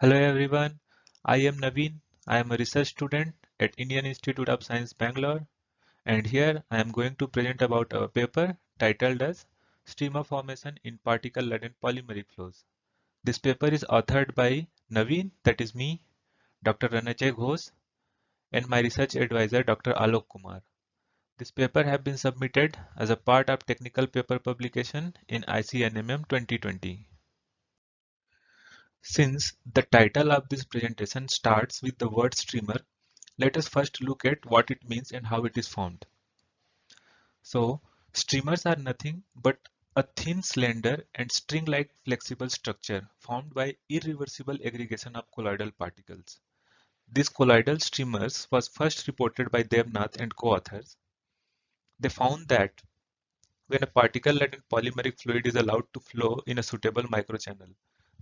Hello everyone, I am Navin. I am a research student at Indian Institute of Science Bangalore and here I am going to present about a paper titled as Streamer Formation in Particle-Laden Polymeric Flows. This paper is authored by Navin, that is me, Dr. Ranajay Ghosh and my research advisor Dr. Aloke Kumar. This paper have been submitted as a part of technical paper publication in ICNMM 2020. Since the title of this presentation starts with the word streamer, let us first look at what it means and how it is formed. So, streamers are nothing but a thin, slender and string-like flexible structure formed by irreversible aggregation of colloidal particles. These colloidal streamers was first reported by Debnath and co-authors. They found that when a particle-laden polymeric fluid is allowed to flow in a suitable microchannel,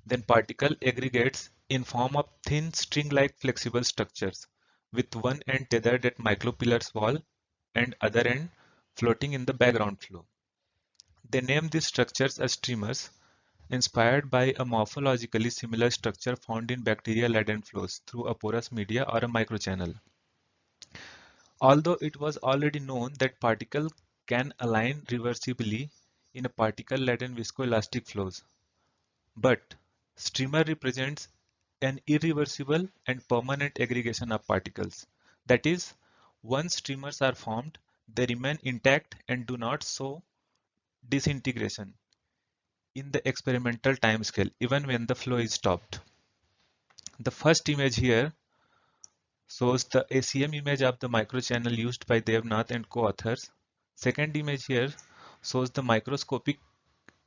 then particle aggregates in form of thin string-like flexible structures with one end tethered at micropillar's wall and other end floating in the background flow. They name these structures as streamers inspired by a morphologically similar structure found in bacteria-laden flows through a porous media or a microchannel. Although it was already known that particle can align reversibly in a particle-laden viscoelastic flows, but Streamer represents an irreversible and permanent aggregation of particles. That is, once streamers are formed, they remain intact and do not show disintegration in the experimental timescale, even when the flow is stopped. The first image here shows the SEM image of the microchannel used by Debnath and co-authors. Second image here shows the microscopic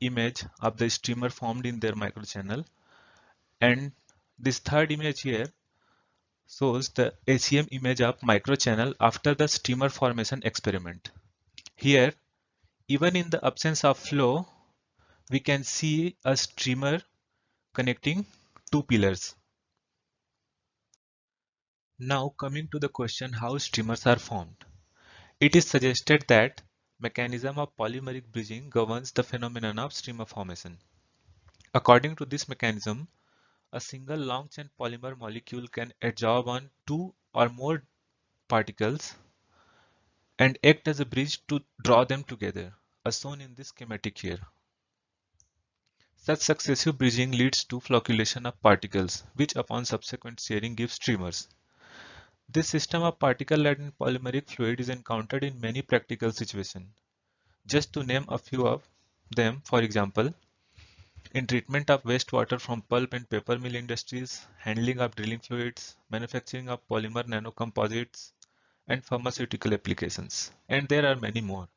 image of the streamer formed in their microchannel. And this third image here shows the SEM image of microchannel after the streamer formation experiment. Here, even in the absence of flow, we can see a streamer connecting two pillars. Now coming to the question how streamers are formed. It is suggested that mechanism of polymeric bridging governs the phenomenon of streamer formation. According to this mechanism, a single long chain polymer molecule can adsorb on two or more particles and act as a bridge to draw them together, as shown in this schematic here. Such successive bridging leads to flocculation of particles, which upon subsequent shearing gives streamers. This system of particle-laden polymeric fluid is encountered in many practical situations. Just to name a few of them, for example, in treatment of wastewater from pulp and paper mill industries, handling of drilling fluids, manufacturing of polymer nanocomposites, and pharmaceutical applications. And there are many more.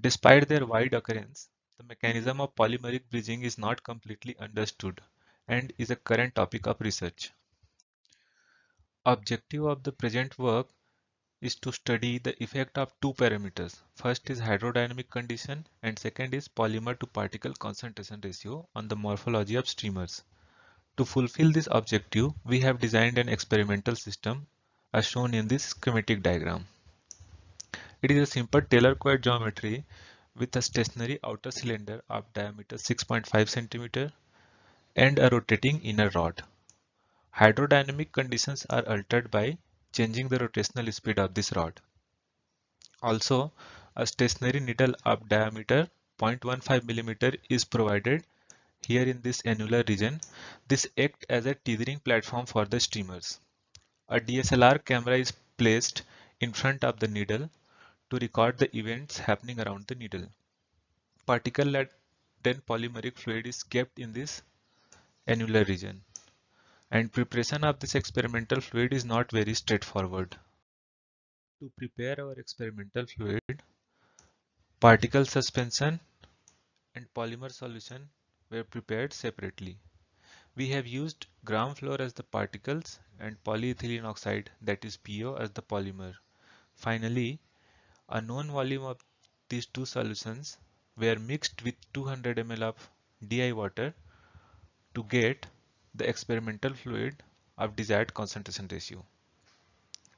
Despite their wide occurrence, the mechanism of polymeric bridging is not completely understood and is a current topic of research. Objective of the present work is to study the effect of two parameters. First is hydrodynamic condition and second is polymer to particle concentration ratio on the morphology of streamers. To fulfill this objective, we have designed an experimental system as shown in this schematic diagram. It is a simple Taylor-Couette geometry with a stationary outer cylinder of diameter 6.5 cm and a rotating inner rod. Hydrodynamic conditions are altered by changing the rotational speed of this rod. Also, a stationary needle of diameter 0.15 mm is provided here in this annular region. This acts as a tethering platform for the streamers. A DSLR camera is placed in front of the needle to record the events happening around the needle. Particle-laden polymeric fluid is kept in this annular region and preparation of this experimental fluid is not very straightforward. To prepare our experimental fluid, particle suspension and polymer solution were prepared separately. We have used gram flour as the particles and polyethylene oxide that is PEO as the polymer. Finally, a known volume of these two solutions were mixed with 200 ml of DI water to get the experimental fluid of desired concentration ratio.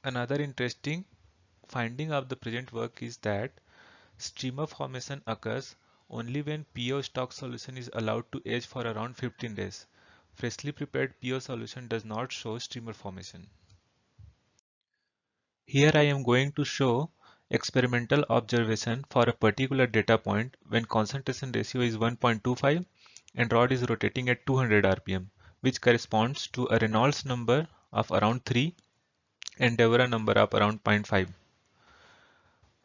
Another interesting finding of the present work is that streamer formation occurs only when PEO stock solution is allowed to age for around 15 days. freshly prepared PEO solution does not show streamer formation. Here I am going to show experimental observation for a particular data point when concentration ratio is 1.25 and rod is rotating at 200 rpm which corresponds to a Reynolds number of around 3 and Deborah number of around 0.5.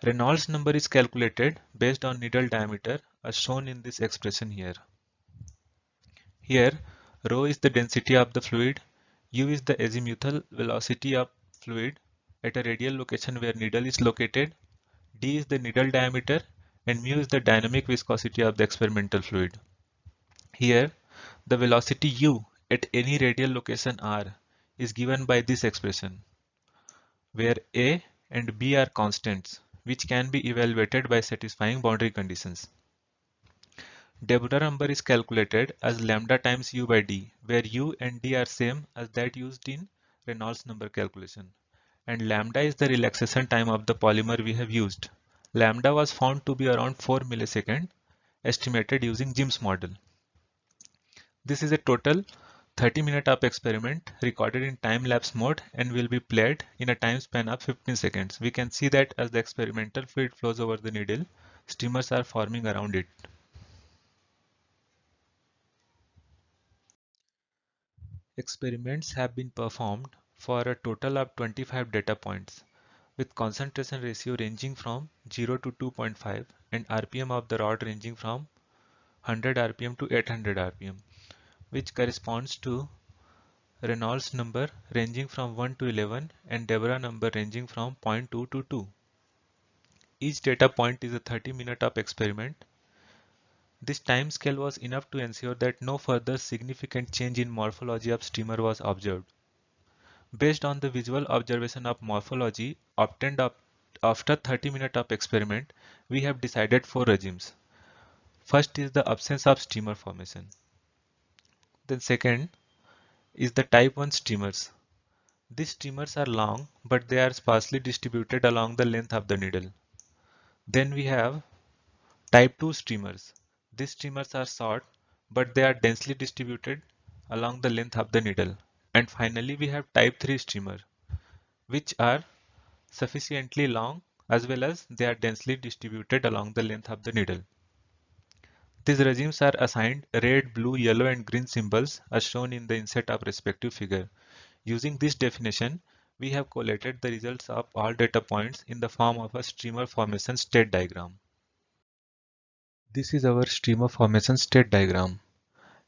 Reynolds number is calculated based on needle diameter as shown in this expression here. Here rho is the density of the fluid, u is the azimuthal velocity of fluid at a radial location where needle is located, d is the needle diameter and mu is the dynamic viscosity of the experimental fluid. Here the velocity u at any radial location r is given by this expression where a and b are constants which can be evaluated by satisfying boundary conditions. Deborah number is calculated as lambda times u by d, where u and d are same as that used in Reynolds number calculation. And lambda is the relaxation time of the polymer we have used. Lambda was found to be around 4 millisecond, estimated using Zimm's model. This is a total 30 minute of experiment recorded in time-lapse mode and will be played in a time span of 15 seconds. We can see that as the experimental fluid flows over the needle, streamers are forming around it. Experiments have been performed for a total of 25 data points with concentration ratio ranging from 0 to 2.5 and RPM of the rod ranging from 100 RPM to 800 RPM which corresponds to Reynolds number ranging from 1 to 11 and Deborah number ranging from 0.2 to 2. Each data point is a 30 minute of experiment this time scale was enough to ensure that no further significant change in morphology of streamer was observed. Based on the visual observation of morphology obtained after 30 minutes of experiment, we have decided four regimes. First is the absence of streamer formation. Then second is the type 1 streamers. These streamers are long but they are sparsely distributed along the length of the needle. Then we have type 2 streamers. These streamers are short, but they are densely distributed along the length of the needle. And finally, we have type 3 streamer, which are sufficiently long as well as they are densely distributed along the length of the needle. These regimes are assigned red, blue, yellow and green symbols as shown in the inset of respective figure. Using this definition, we have collated the results of all data points in the form of a streamer formation state diagram. This is our streamer formation state diagram.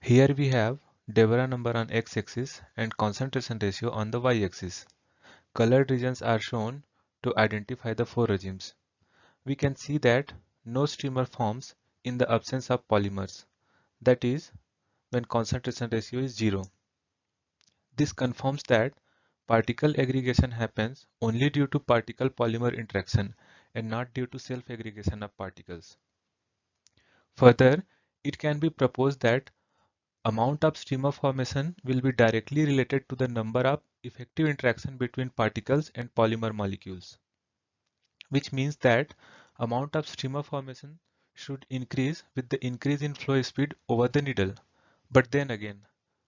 Here we have Deborah number on x-axis and concentration ratio on the y-axis. Colored regions are shown to identify the four regimes. We can see that no streamer forms in the absence of polymers, that is, when concentration ratio is zero. This confirms that particle aggregation happens only due to particle polymer interaction and not due to self-aggregation of particles. Further, it can be proposed that amount of streamer formation will be directly related to the number of effective interaction between particles and polymer molecules, which means that amount of streamer formation should increase with the increase in flow speed over the needle. But then again,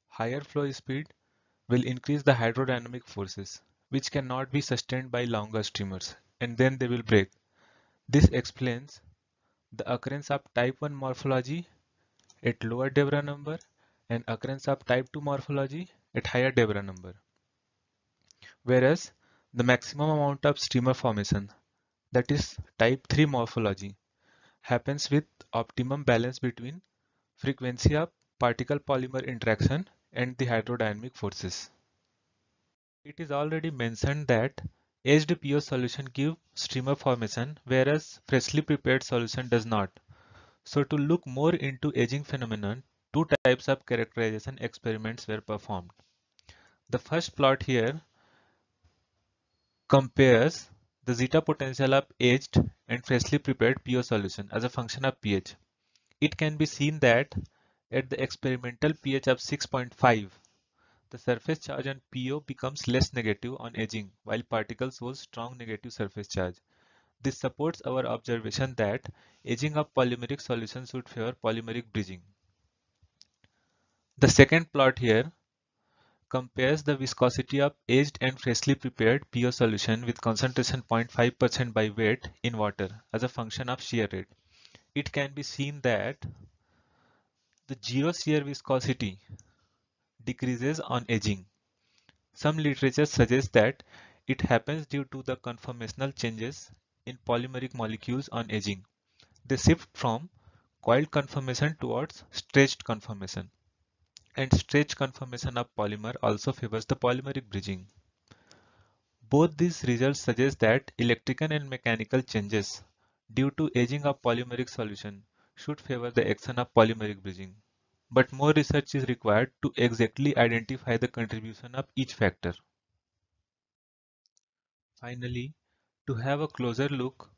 higher flow speed will increase the hydrodynamic forces, which cannot be sustained by longer streamers, and then they will break. This explains the occurrence of type 1 morphology at lower Deborah number and occurrence of type 2 morphology at higher Deborah number. Whereas the maximum amount of streamer formation, that is type 3 morphology, happens with optimum balance between frequency of particle polymer interaction and the hydrodynamic forces. It is already mentioned that Aged PEO solution give streamer formation whereas freshly prepared solution does not. So to look more into aging phenomenon, two types of characterization experiments were performed. The first plot here compares the zeta potential of aged and freshly prepared PEO solution as a function of pH. It can be seen that at the experimental pH of 6.5, the surface charge on PEO becomes less negative on aging while particles shows strong negative surface charge. This supports our observation that aging of polymeric solutions would favor polymeric bridging. The second plot here compares the viscosity of aged and freshly prepared PEO solution with concentration 0.5% by weight in water as a function of shear rate. It can be seen that the zero shear viscosity decreases on aging. Some literature suggests that it happens due to the conformational changes in polymeric molecules on aging. They shift from coiled conformation towards stretched conformation and stretch conformation of polymer also favors the polymeric bridging. Both these results suggest that electrical and mechanical changes due to aging of polymeric solution should favor the action of polymeric bridging. But more research is required to exactly identify the contribution of each factor. Finally, to have a closer look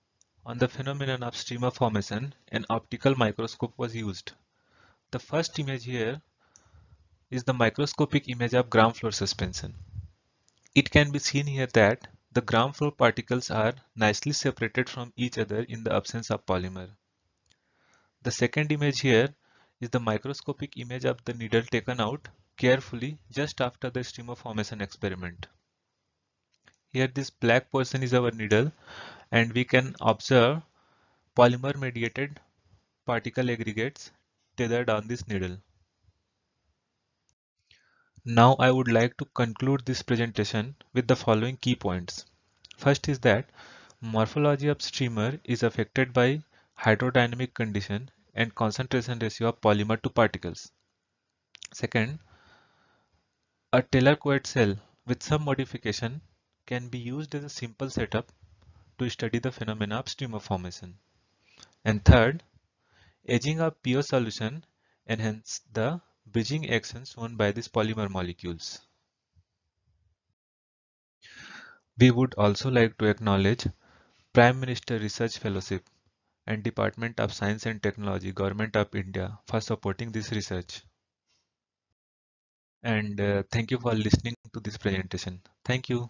on the phenomenon of streamer formation, an optical microscope was used. The first image here is the microscopic image of gram flour suspension. It can be seen here that the gram flour particles are nicely separated from each other in the absence of polymer. The second image here is the microscopic image of the needle taken out carefully just after the streamer formation experiment. Here this black portion is our needle and we can observe polymer mediated particle aggregates tethered on this needle. Now I would like to conclude this presentation with the following key points. First is that morphology of streamer is affected by hydrodynamic condition and concentration ratio of polymer to particles. Second, a Taylor-Couette cell with some modification can be used as a simple setup to study the phenomena of streamer formation. And third, aging of pure solution enhance the bridging action shown by these polymer molecules. We would also like to acknowledge Prime Minister Research Fellowship and Department of Science and Technology, Government of India for supporting this research. And uh, thank you for listening to this presentation. Thank you.